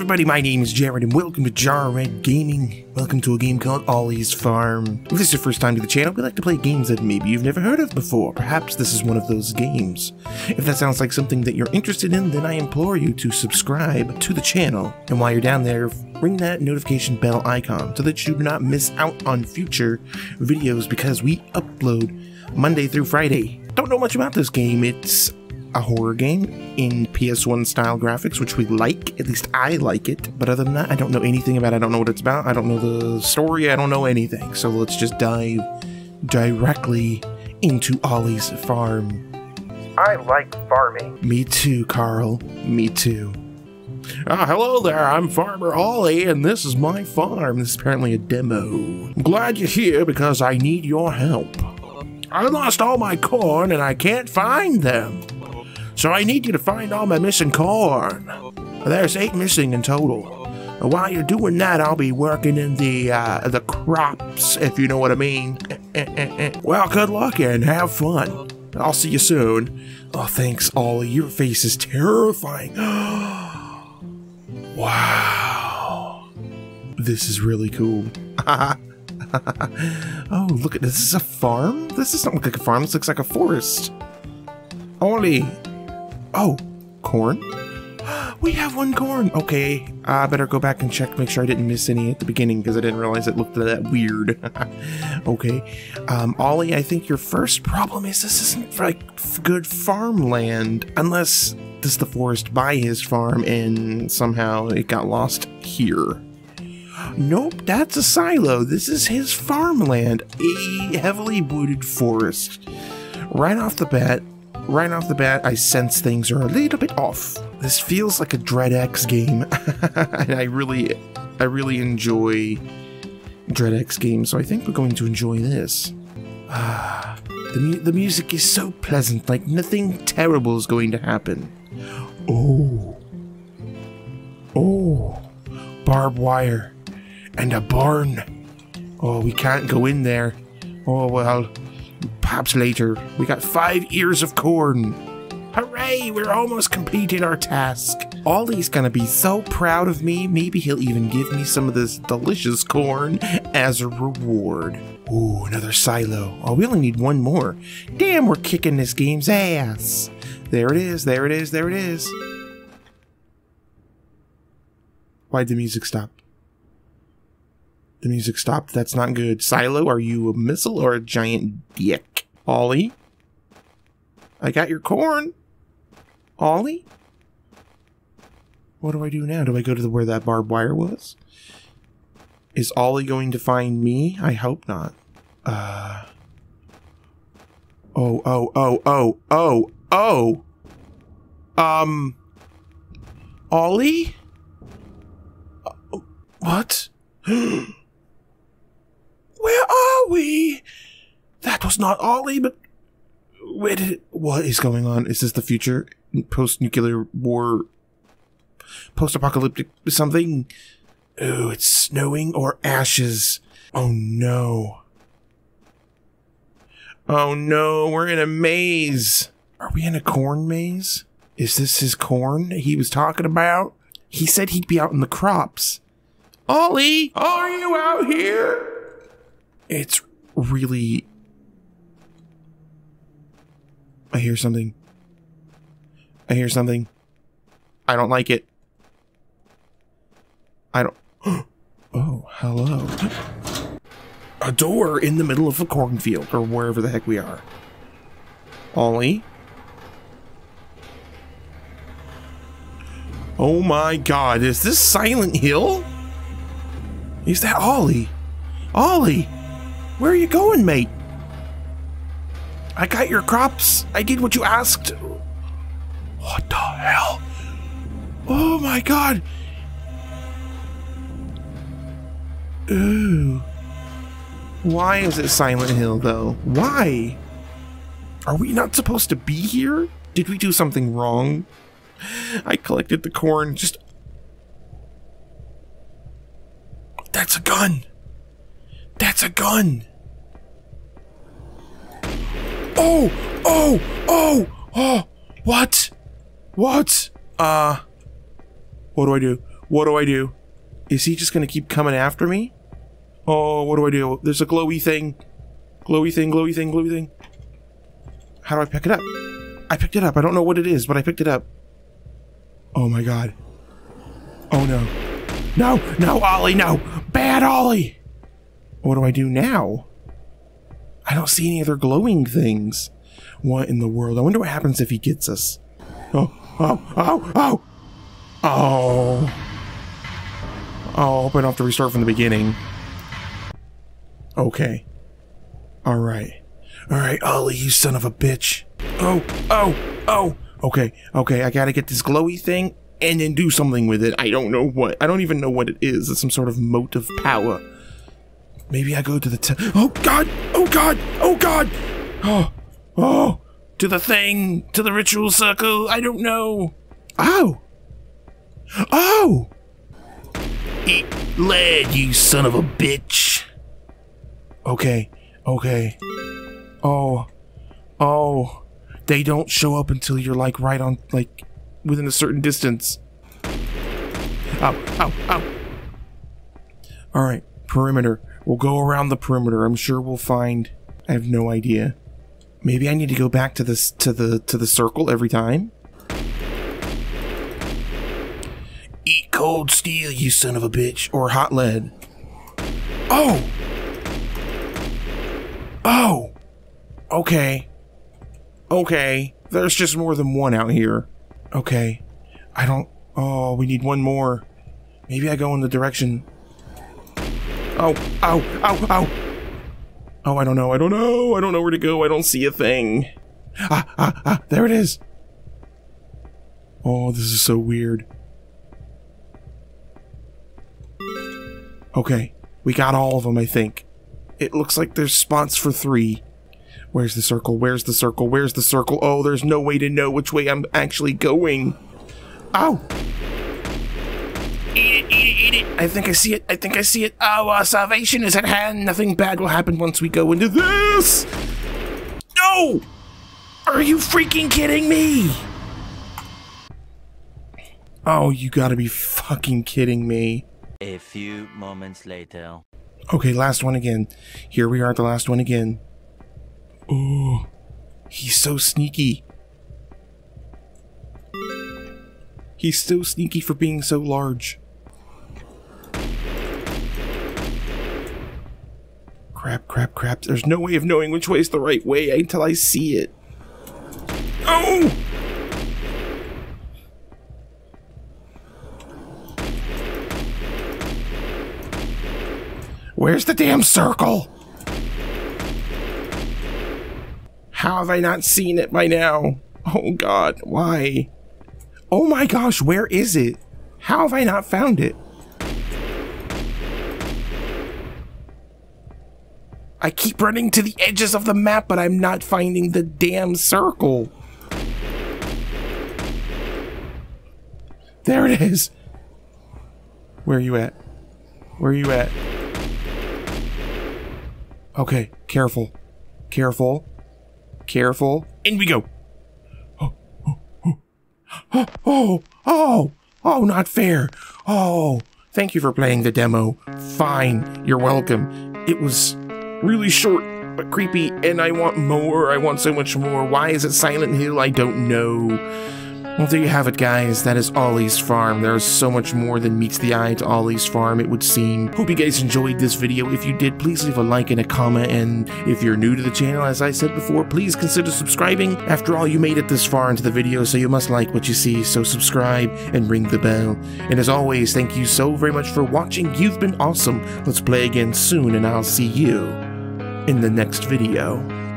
everybody, my name is Jared and welcome to Jar Red Gaming. Welcome to a game called Ollie's Farm. If this is your first time to the channel, we like to play games that maybe you've never heard of before. Perhaps this is one of those games. If that sounds like something that you're interested in, then I implore you to subscribe to the channel. And while you're down there, ring that notification bell icon so that you do not miss out on future videos because we upload Monday through Friday. Don't know much about this game. It's a horror game in PS1 style graphics, which we like. At least I like it. But other than that, I don't know anything about it. I don't know what it's about. I don't know the story. I don't know anything. So let's just dive directly into Ollie's farm. I like farming. Me too, Carl. Me too. Ah, hello there, I'm Farmer Ollie, and this is my farm. This is apparently a demo. I'm glad you're here because I need your help. I lost all my corn and I can't find them. So I need you to find all my missing corn. There's eight missing in total. While you're doing that, I'll be working in the uh, the crops, if you know what I mean. well, good luck and have fun. I'll see you soon. Oh, thanks, Ollie. Your face is terrifying. wow. This is really cool. oh, look at this. This is a farm? This doesn't look like a farm. This looks like a forest. Ollie, Oh, corn? We have one corn. Okay, I better go back and check, to make sure I didn't miss any at the beginning because I didn't realize it looked that weird. okay, um, Ollie, I think your first problem is this isn't like good farmland, unless this is the forest by his farm and somehow it got lost here. Nope, that's a silo. This is his farmland, a heavily wooded forest. Right off the bat, right off the bat, I sense things are a little bit off. This feels like a Dread X game, and I really, I really enjoy Dread X games, so I think we're going to enjoy this. Ah, the, mu the music is so pleasant, like nothing terrible is going to happen. Oh. Oh. Barbed wire. And a barn. Oh, we can't go in there. Oh, well, perhaps later. We got five ears of corn. Hooray, we're almost completed our task. Ollie's gonna be so proud of me, maybe he'll even give me some of this delicious corn as a reward. Ooh, another silo. Oh, we only need one more. Damn, we're kicking this game's ass. There it is, there it is, there it is. Why'd the music stop? The music stopped. That's not good. Silo, are you a missile or a giant dick? Ollie? I got your corn. Ollie? What do I do now? Do I go to the, where that barbed wire was? Is Ollie going to find me? I hope not. Uh. Oh, oh, oh, oh, oh, oh. Um. Ollie? Uh, what? Where are we? Was not Ollie, but where did it, what is going on? Is this the future? Post-nuclear war? Post-apocalyptic something? Oh, it's snowing or ashes. Oh no. Oh no, we're in a maze. Are we in a corn maze? Is this his corn he was talking about? He said he'd be out in the crops. Ollie, are you out here? It's really. I hear something. I hear something. I don't like it. I don't. Oh, hello. A door in the middle of a cornfield, or wherever the heck we are. Ollie? Oh my god, is this Silent Hill? Is that Ollie? Ollie! Where are you going, mate? I got your crops. I did what you asked. What the hell? Oh my god! Ooh. Why is it Silent Hill, though? Why? Are we not supposed to be here? Did we do something wrong? I collected the corn just... That's a gun! That's a gun! Oh! Oh! Oh! Oh! What? What? Uh... What do I do? What do I do? Is he just gonna keep coming after me? Oh, what do I do? There's a glowy thing. Glowy thing, glowy thing, glowy thing. How do I pick it up? I picked it up. I don't know what it is, but I picked it up. Oh my god. Oh no. No, no, Ollie, no! Bad Ollie! What do I do now? I don't see any other glowing things. What in the world? I wonder what happens if he gets us. Oh, oh, oh, oh! Oh. Oh, I hope I don't have to restart from the beginning. Okay. Alright. Alright, Ollie, you son of a bitch. Oh, oh, oh! Okay, okay, I gotta get this glowy thing and then do something with it. I don't know what. I don't even know what it is. It's some sort of motive power. Maybe I go to the t- Oh god! Oh god! Oh god! Oh! Oh! To the thing! To the ritual circle! I don't know! Oh! Oh! Eat lead, you son of a bitch! Okay, okay. Oh. Oh. They don't show up until you're like right on, like, within a certain distance. Ow, ow, ow. Alright, perimeter. We'll go around the perimeter. I'm sure we'll find. I have no idea. Maybe I need to go back to this to the to the circle every time. Eat cold steel, you son of a bitch, or hot lead. Oh. Oh. Okay. Okay. There's just more than one out here. Okay. I don't. Oh, we need one more. Maybe I go in the direction. Oh, ow, ow, ow. Oh, I don't know. I don't know. I don't know where to go. I don't see a thing. Ah, ah, ah. There it is. Oh, this is so weird. Okay. We got all of them, I think. It looks like there's spots for three. Where's the circle? Where's the circle? Where's the circle? Oh, there's no way to know which way I'm actually going. Ow! Eat it, eat it, eat it. I think I see it. I think I see it. Our salvation is at hand. Nothing bad will happen once we go into this. No! Are you freaking kidding me? Oh, you gotta be fucking kidding me. A few moments later. Okay, last one again. Here we are at the last one again. Oh, he's so sneaky. He's so sneaky for being so large. Crap, crap. There's no way of knowing which way is the right way until I see it. Oh! Where's the damn circle? How have I not seen it by now? Oh god, why? Oh my gosh, where is it? How have I not found it? I keep running to the edges of the map, but I'm not finding the damn circle. There it is. Where are you at? Where are you at? Okay, careful. Careful. Careful. In we go. Oh, oh, oh, oh, oh, oh, oh, not fair. Oh, thank you for playing the demo. Fine, you're welcome. It was really short but creepy, and I want more. I want so much more. Why is it Silent Hill? I don't know. Well, there you have it, guys. That is Ollie's Farm. There's so much more than meets the eye to Ollie's Farm, it would seem. Hope you guys enjoyed this video. If you did, please leave a like and a comment. And if you're new to the channel, as I said before, please consider subscribing. After all, you made it this far into the video, so you must like what you see. So subscribe and ring the bell. And as always, thank you so very much for watching. You've been awesome. Let's play again soon, and I'll see you in the next video.